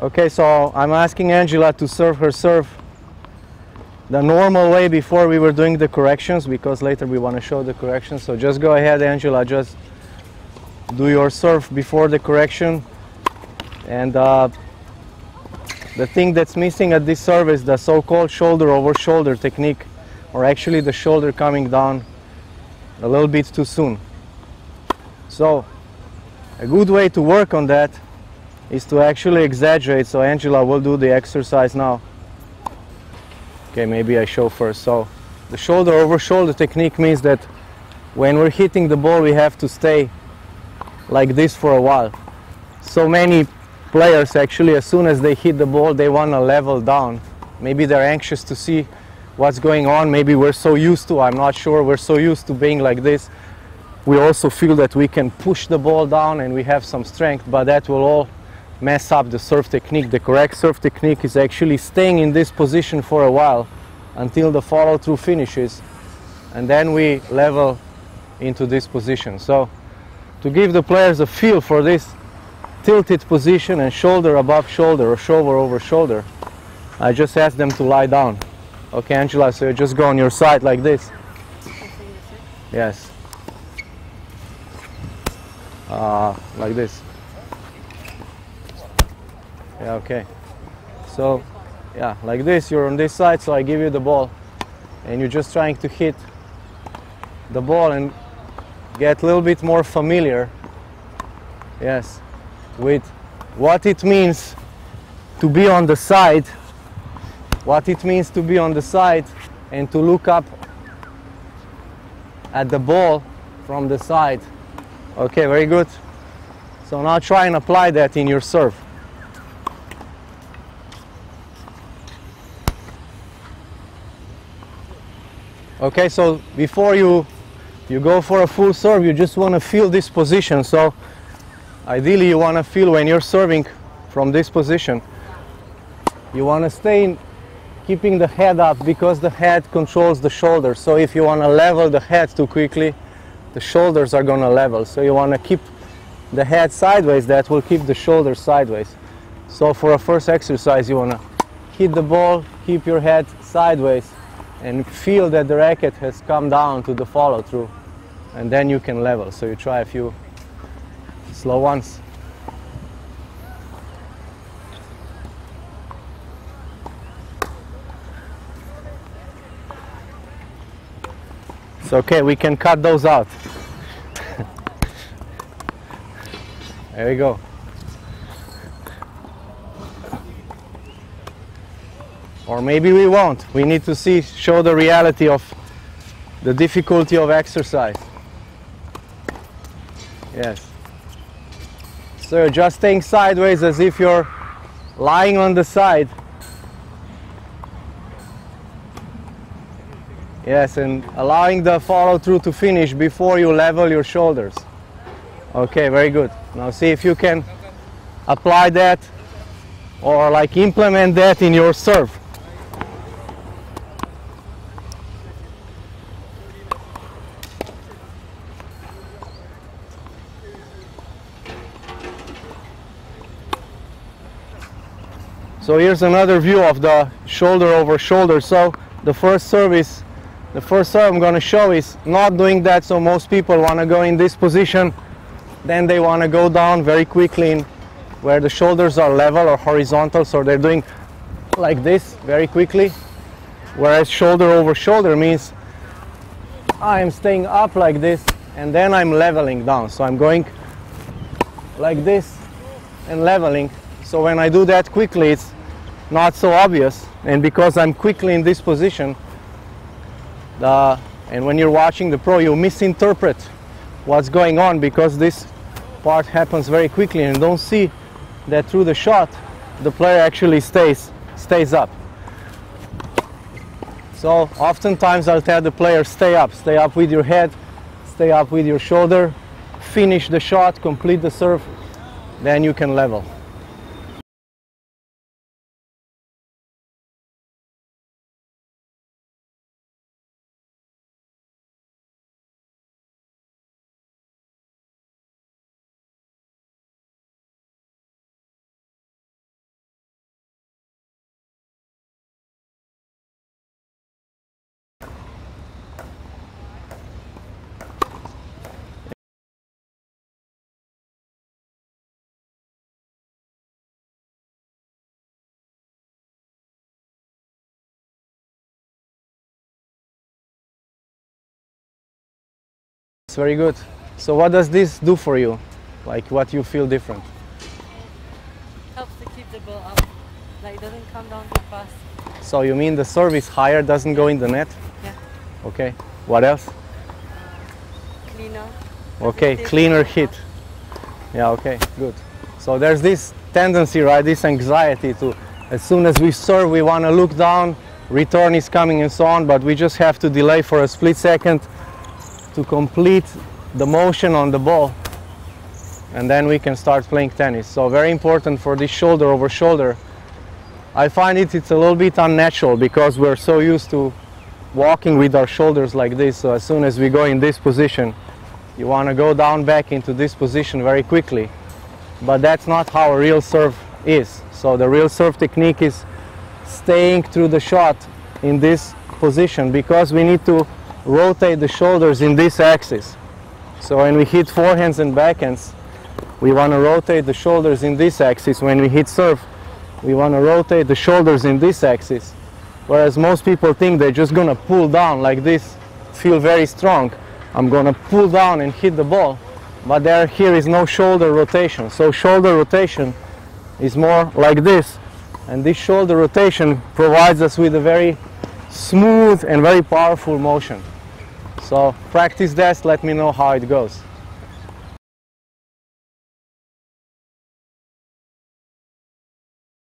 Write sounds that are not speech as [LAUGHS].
Okay, so I'm asking Angela to serve her serve the normal way before we were doing the corrections because later we want to show the corrections. So just go ahead, Angela, just do your serve before the correction. And uh, the thing that's missing at this serve is the so-called shoulder over shoulder technique, or actually the shoulder coming down a little bit too soon. So a good way to work on that is to actually exaggerate. So Angela will do the exercise now. Okay, maybe I show first. So the shoulder over shoulder technique means that when we're hitting the ball, we have to stay like this for a while. So many players actually, as soon as they hit the ball, they want to level down. Maybe they're anxious to see what's going on. Maybe we're so used to, I'm not sure, we're so used to being like this. We also feel that we can push the ball down and we have some strength, but that will all mess up the serve technique. The correct serve technique is actually staying in this position for a while until the follow through finishes and then we level into this position. So to give the players a feel for this tilted position and shoulder above shoulder or shoulder over shoulder, I just ask them to lie down. Okay, Angela, so you just go on your side like this. Yes. Uh, like this. Yeah, okay. So, yeah, like this, you're on this side, so I give you the ball, and you're just trying to hit the ball and get a little bit more familiar, yes, with what it means to be on the side, what it means to be on the side, and to look up at the ball from the side. Okay, very good. So now try and apply that in your serve. Okay, so before you you go for a full serve, you just want to feel this position. So ideally you want to feel when you're serving from this position. You want to stay in keeping the head up because the head controls the shoulders. So if you want to level the head too quickly, the shoulders are going to level. So you want to keep the head sideways, that will keep the shoulders sideways. So for a first exercise, you want to hit the ball, keep your head sideways, and feel that the racket has come down to the follow through. And then you can level. So you try a few slow ones. It's okay, we can cut those out. [LAUGHS] there we go. Or maybe we won't. We need to see, show the reality of the difficulty of exercise. Yes. So just staying sideways as if you're lying on the side. Yes, and allowing the follow through to finish before you level your shoulders. Okay, very good. Now see if you can apply that or like implement that in your serve. So here's another view of the shoulder over shoulder. So the first service, the first serve I'm going to show is not doing that. So most people want to go in this position, then they want to go down very quickly in where the shoulders are level or horizontal. So they're doing like this very quickly. Whereas shoulder over shoulder means I am staying up like this and then I'm leveling down. So I'm going like this and leveling. So when I do that quickly, it's not so obvious. And because I'm quickly in this position, the, and when you're watching the pro, you misinterpret what's going on because this part happens very quickly and don't see that through the shot, the player actually stays, stays up. So oftentimes I'll tell the player, stay up, stay up with your head, stay up with your shoulder, finish the shot, complete the serve, then you can level. It's very good. So what does this do for you? Like what you feel different? Helps to keep the ball up. Like it doesn't come down too fast. So you mean the serve is higher, doesn't go in the net? Yeah. Okay. What else? Uh, cleaner. Okay, cleaner hit. Yeah, okay, good. So there's this tendency, right, this anxiety to, as soon as we serve, we want to look down, return is coming and so on, but we just have to delay for a split second to complete the motion on the ball. And then we can start playing tennis. So very important for this shoulder over shoulder. I find it it's a little bit unnatural because we're so used to walking with our shoulders like this. So as soon as we go in this position, you want to go down back into this position very quickly. But that's not how a real serve is. So the real serve technique is staying through the shot in this position because we need to rotate the shoulders in this axis. So when we hit forehands and backhands, we want to rotate the shoulders in this axis. When we hit serve, we want to rotate the shoulders in this axis. Whereas most people think they're just going to pull down like this, feel very strong. I'm going to pull down and hit the ball. But there here is no shoulder rotation. So shoulder rotation is more like this. And this shoulder rotation provides us with a very smooth and very powerful motion. So practice that, let me know how it goes.